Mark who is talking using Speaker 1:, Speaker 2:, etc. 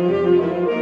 Speaker 1: Música